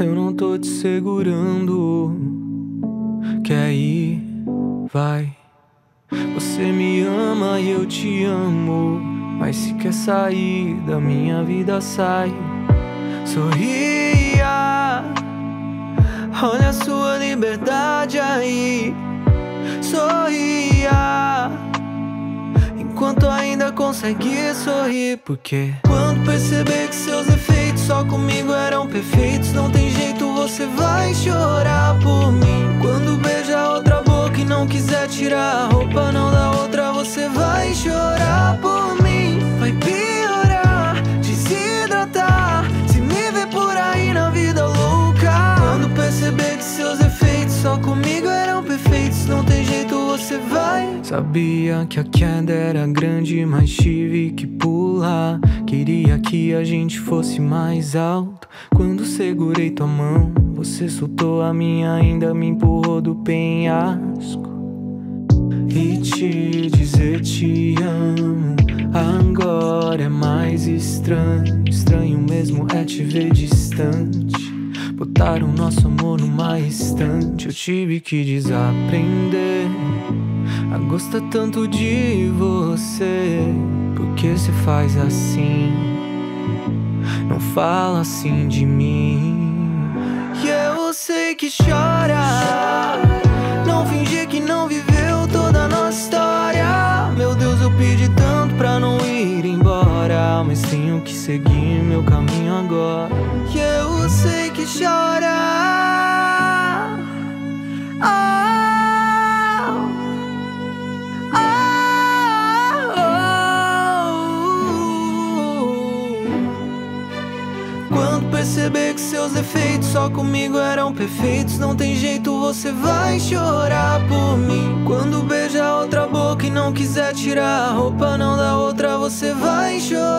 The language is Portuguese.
Eu não tô te segurando. Quer ir? Vai. Você me ama e eu te amo. Mas se quer sair da minha vida, sai. Sorria. Olha a sua liberdade aí. Sorria. Enquanto ainda consegue sorrir. Porque quando perceber que seus efeitos só comigo eram perfeitos, não tem jeito, você vai chorar por mim. Quando beija outra boca e não quiser tirar a roupa, não da outra, você vai chorar por mim. Vai piorar, desidratar. Se me ver por aí na vida louca. Quando perceber que seus efeitos só comigo eram perfeitos, não tem jeito, você vai. Sabia que a queda era grande, mas tive que pular. Queria que a gente fosse mais alto. Quando segurei tua mão, você soltou a minha, ainda me empurrou do penhasco. E te dizer te amo agora é mais estranho. Estranho mesmo é te ver distante. Botaram nosso amor numa estante. Eu tive que desaprender a gostar tanto de você. Por que se faz assim? Não fala assim de mim. E eu sei que chora. Não fingir que não viveu toda a nossa história. Meu Deus, eu pedi tanto pra não ir embora. Mas tenho que seguir meu caminho agora. E eu sei que chora. Perceber que seus defeitos só comigo eram perfeitos, não tem jeito, você vai chorar por mim. Quando beija outra boca e não quiser tirar a roupa, não da outra, você vai chorar.